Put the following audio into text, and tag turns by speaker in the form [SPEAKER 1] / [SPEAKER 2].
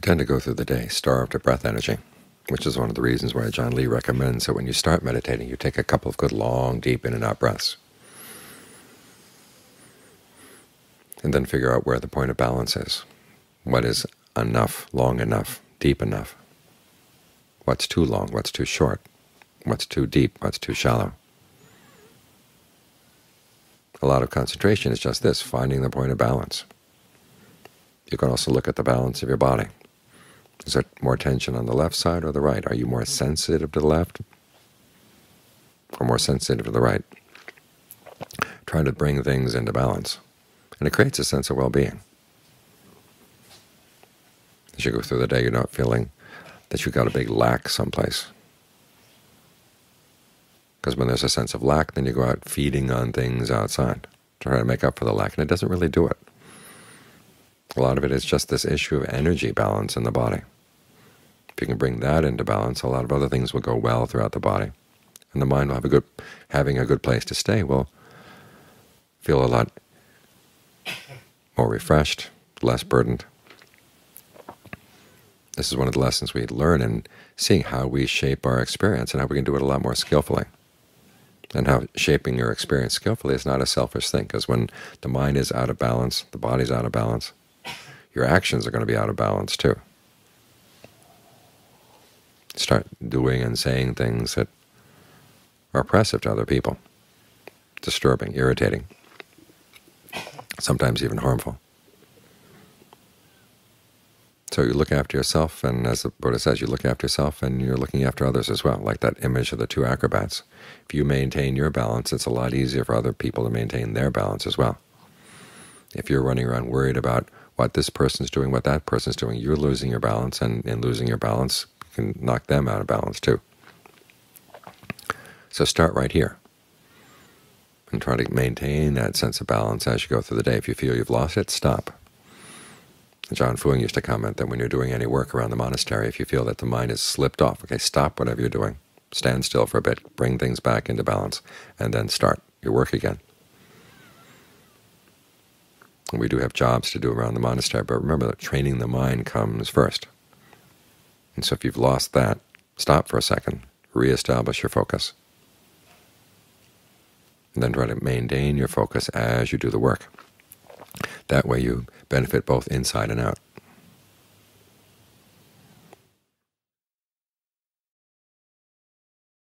[SPEAKER 1] tend to go through the day starved of breath energy, which is one of the reasons why Ajaan Lee recommends that when you start meditating, you take a couple of good long, deep in and out breaths, and then figure out where the point of balance is. What is enough, long enough, deep enough? What's too long? What's too short? What's too deep? What's too shallow? A lot of concentration is just this, finding the point of balance. You can also look at the balance of your body. Is there more tension on the left side or the right? Are you more sensitive to the left or more sensitive to the right? Trying to bring things into balance. And it creates a sense of well-being. As you go through the day, you're not feeling that you've got a big lack someplace. Because when there's a sense of lack, then you go out feeding on things outside, trying to make up for the lack, and it doesn't really do it. A lot of it is just this issue of energy balance in the body. If you can bring that into balance, a lot of other things will go well throughout the body, and the mind will have a good, having a good place to stay will feel a lot more refreshed, less burdened. This is one of the lessons we learn in seeing how we shape our experience and how we can do it a lot more skillfully. And how shaping your experience skillfully is not a selfish thing, because when the mind is out of balance, the body's out of balance, your actions are going to be out of balance too. Start doing and saying things that are oppressive to other people, disturbing, irritating, sometimes even harmful. So you look after yourself, and as the Buddha says, you look after yourself and you're looking after others as well, like that image of the two acrobats. If you maintain your balance, it's a lot easier for other people to maintain their balance as well. If you're running around worried about what this person's doing, what that person's doing, you're losing your balance, and in losing your balance can knock them out of balance too. So start right here and try to maintain that sense of balance as you go through the day. If you feel you've lost it, stop. Ajaan Fuang used to comment that when you're doing any work around the monastery, if you feel that the mind has slipped off, okay, stop whatever you're doing, stand still for a bit, bring things back into balance, and then start your work again. We do have jobs to do around the monastery, but remember that training the mind comes first. And so if you've lost that, stop for a second, reestablish your focus, and then try to maintain your focus as you do the work. That way you benefit both inside and out.